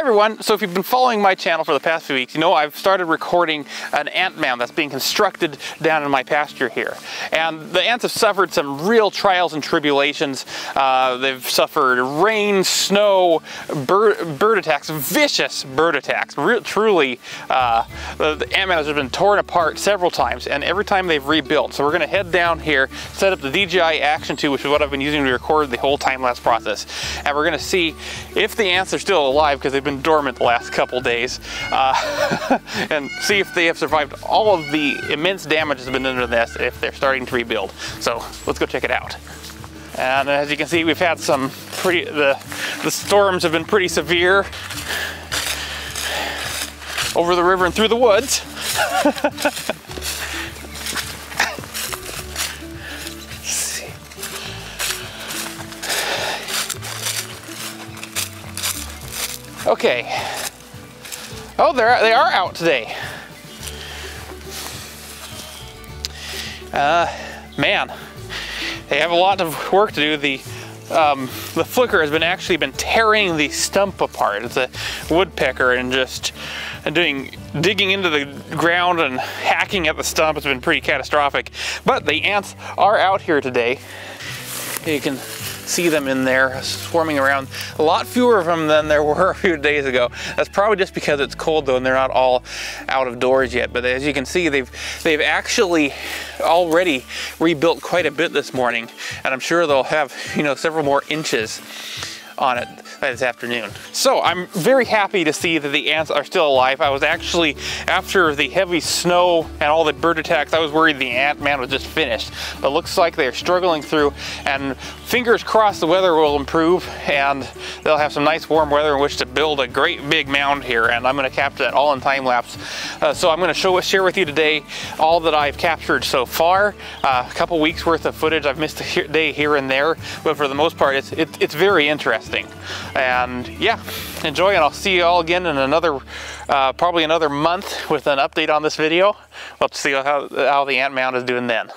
everyone, so if you've been following my channel for the past few weeks, you know I've started recording an ant mound that's being constructed down in my pasture here. And the ants have suffered some real trials and tribulations. Uh, they've suffered rain, snow, bird, bird attacks, vicious bird attacks. Real, truly, uh, the, the ant mounds have been torn apart several times, and every time they've rebuilt. So we're gonna head down here, set up the DJI Action 2, which is what I've been using to record the whole time-lapse process. And we're gonna see if the ants are still alive, because they've been been dormant the last couple days uh, and see if they have survived all of the immense damage that's been done to nest if they're starting to rebuild. So let's go check it out. And as you can see, we've had some pretty, the, the storms have been pretty severe over the river and through the woods. Okay. Oh, they're, they are out today. Uh, man, they have a lot of work to do. The um, the flicker has been actually been tearing the stump apart. It's a woodpecker and just and doing digging into the ground and hacking at the stump. It's been pretty catastrophic. But the ants are out here today. You can see them in there swarming around. A lot fewer of them than there were a few days ago. That's probably just because it's cold though and they're not all out of doors yet. But as you can see, they've, they've actually already rebuilt quite a bit this morning. And I'm sure they'll have, you know, several more inches on it this afternoon. So I'm very happy to see that the ants are still alive. I was actually, after the heavy snow and all the bird attacks, I was worried the ant man was just finished. But looks like they're struggling through and fingers crossed the weather will improve and they'll have some nice warm weather in which to build a great big mound here and I'm gonna capture that all in time lapse. Uh, so I'm gonna show share with you today all that I've captured so far. Uh, a couple weeks worth of footage. I've missed a day here and there, but for the most part, it's, it, it's very interesting. And yeah, enjoy and I'll see you all again in another, uh, probably another month with an update on this video. Let's see how, how the ant mound is doing then.